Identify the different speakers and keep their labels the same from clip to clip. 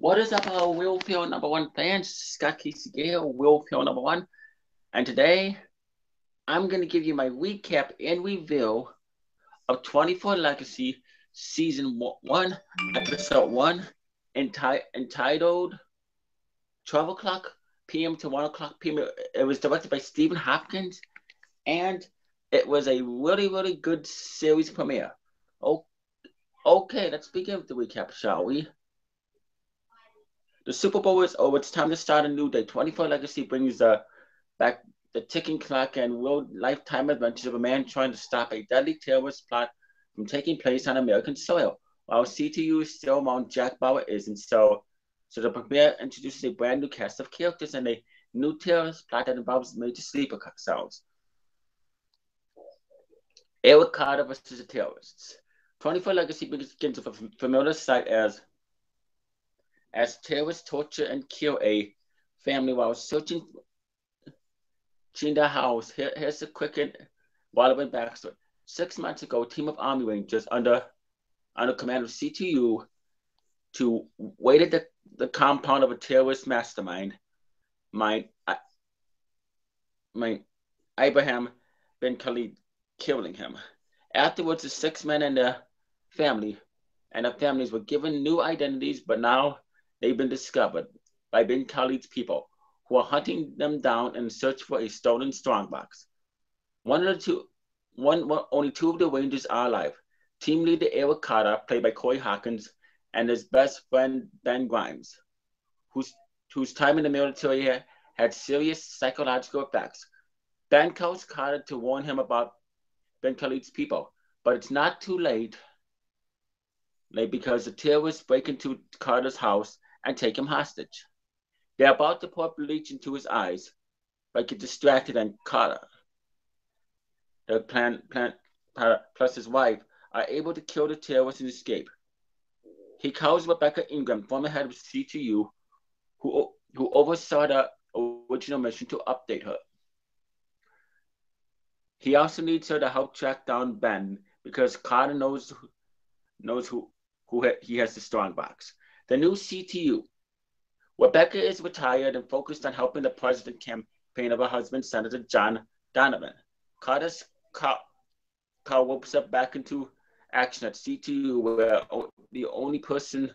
Speaker 1: What is up, our Will Ferrell number one fans? Scott Casey Gale, Will Ferrell number one. And today, I'm going to give you my recap and review of 24 Legacy Season 1, Episode 1, enti- entitled 12 o'clock p.m. to 1 o'clock p.m. It was directed by Stephen Hopkins, and it was a really, really good series premiere. Okay, let's begin with the recap, shall we? The Super Bowl is over. It's time to start a new day. 24 Legacy brings uh, back the ticking clock and real lifetime adventures of a man trying to stop a deadly terrorist plot from taking place on American soil. While CTU is still Mount Jack Bauer isn't. So, so the premiere introduces a brand new cast of characters and a new terrorist plot that involves major sleeper cells. Eric Carter versus the terrorists. 24 Legacy begins with a familiar sight as as terrorists torture and kill a family while searching Chinda house. Here, here's a quick and relevant backstory. Six months ago, a team of Army Rangers under under command of CTU to waited the, the compound of a terrorist mastermind, my, my Ibrahim bin Khalid, killing him. Afterwards, the six men and their family and their families were given new identities, but now they've been discovered by bin Khalid's people, who are hunting them down in search for a stolen strongbox. One of the two, one, one only two of the Rangers are alive. Team leader Eric Carter, played by Corey Hawkins, and his best friend Ben Grimes, whose whose time in the military had serious psychological effects. Ben calls Carter to warn him about bin Khalid's people, but it's not too late. Late because the terrorists break into Carter's house and take him hostage. They're about to pour bleach into his eyes, but get distracted and Carter, the plan, plan, plus his wife, are able to kill the terrorists and escape. He calls Rebecca Ingram, former head of CTU, who, who oversaw the original mission to update her. He also needs her to help track down Ben because Carter knows knows who who he has the strong box. The new CTU. Rebecca is retired and focused on helping the president campaign of her husband, Senator John Donovan. Carter's car, whoops up back into action at CTU, where the only person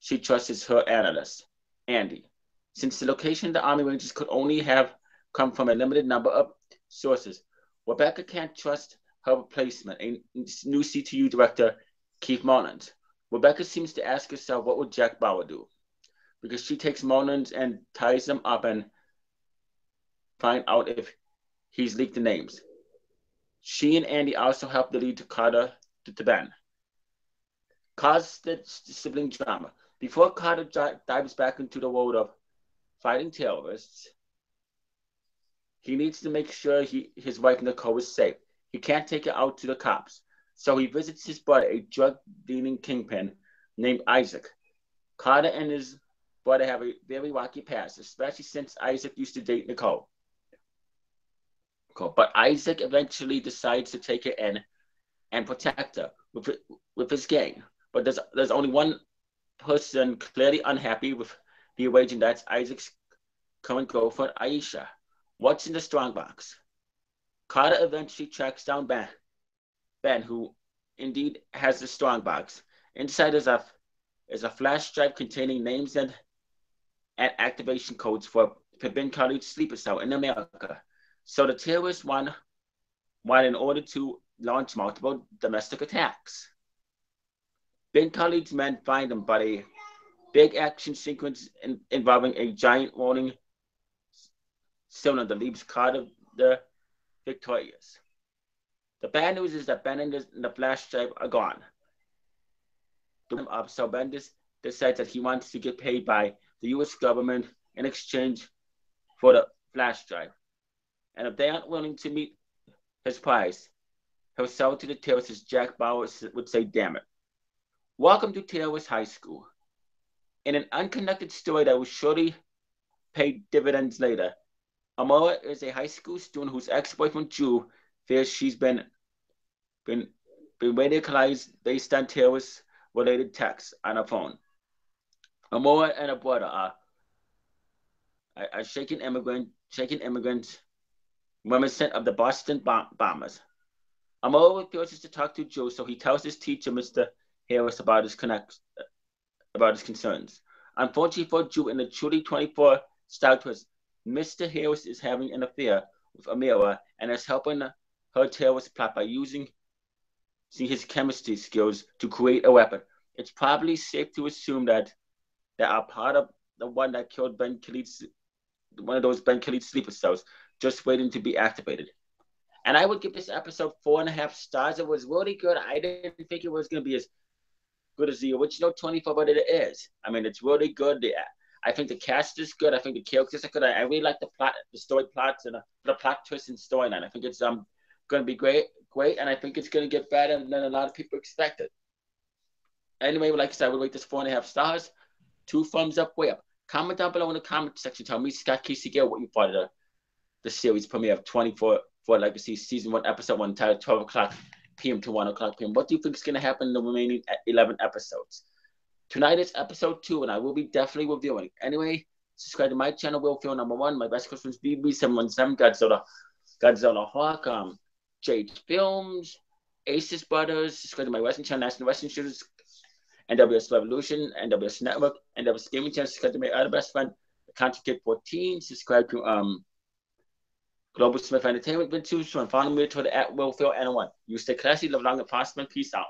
Speaker 1: she trusts is her analyst, Andy. Since the location of the Army Rangers could only have come from a limited number of sources, Rebecca can't trust her replacement, a new CTU director, Keith Mullins. Rebecca seems to ask herself, what would Jack Bauer do? Because she takes Mullins and ties them up and find out if he's leaked the names. She and Andy also help the lead to Carter to Ben. Constant sibling drama. Before Carter dives back into the world of fighting terrorists, he needs to make sure he, his wife Nicole is safe. He can't take her out to the cops. So he visits his brother, a drug dealing kingpin named Isaac. Carter and his brother have a very rocky past, especially since Isaac used to date Nicole. But Isaac eventually decides to take her in and protect her with, with his gang. But there's, there's only one person clearly unhappy with the arrangement. That's Isaac's current girlfriend, Aisha. What's in the strongbox? Carter eventually tracks down Ben, Ben, who indeed has the strongbox. Inside is a is a flash drive containing names and and activation codes for bin Khalid's sleeper cell in America. So the terrorists want, want in order to launch multiple domestic attacks. Bin Khalid's men find them, but a big action sequence in, involving a giant rolling cylinder leaves Carter the victorious. The bad news is that Ben and the, flash drive are gone. So Ben decides that he wants to get paid by the U.S. government in exchange for the flash drive. And if they aren't willing to meet his price, he'll sell to the terrorists. Jack Bauer would say, damn it. Welcome to Terrorist High School. In an unconnected story that will surely pay dividends later, Amira is a high school student whose ex-boyfriend Drew fears she's been been been radicalized based on terrorist related texts on her phone. Amira and a brother are, are, Chechen immigrant, Chechen immigrants, reminiscent of the Boston bombers. Amira refuses to talk to Joe, so he tells his teacher, Mr. Harris, about his connect, about his concerns. Unfortunately for Joe, in the truly 24 style twist, Mr. Harris is having an affair with Amira and is helping her was plot by using see his chemistry skills to create a weapon. It's probably safe to assume that that are part of the one that killed bin Khalid's one of those bin Khalid sleeper cells, just waiting to be activated. And I would give this episode four and a half stars. It was really good. I didn't think it was going to be as good as the original 24, but it is. I mean, it's really good. The, I think the cast is good. I think the characters are good. I, I really like the plot, the story plots, and the, the plot twist and storyline. I think it's um going to be great, great, and I think it's going to get better than a lot of people expected. Anyway, like I said, I would rate this four and a half stars. Two thumbs up, way up. Comment down below in the comment section. Tell me, Scott Casey Gale, what you thought of the, the series premiere of 24 for Legacy Season 1, Episode 1, titled 12 o'clock p.m. to 1 o'clock p.m. What do you think is going to happen in the remaining 11 episodes? Tonight is episode 2, and I will be definitely reviewing. Anyway, subscribe to my channel, Will Ferrell Number 1. My best questions, BB717, Godzilla, Godzilla Hawk, um, Jade Films, Aces Brothers. Subscribe to my Western channel, National Western Shooters, NWS Revolution, NWS Network, NWS Gaming Channel. Subscribe to my other best friend, Country Kid 14. Subscribe to um Global Smith Entertainment videos and follow me to the at Will Ferrell N1. You stay classy, live long and prosper, peace out.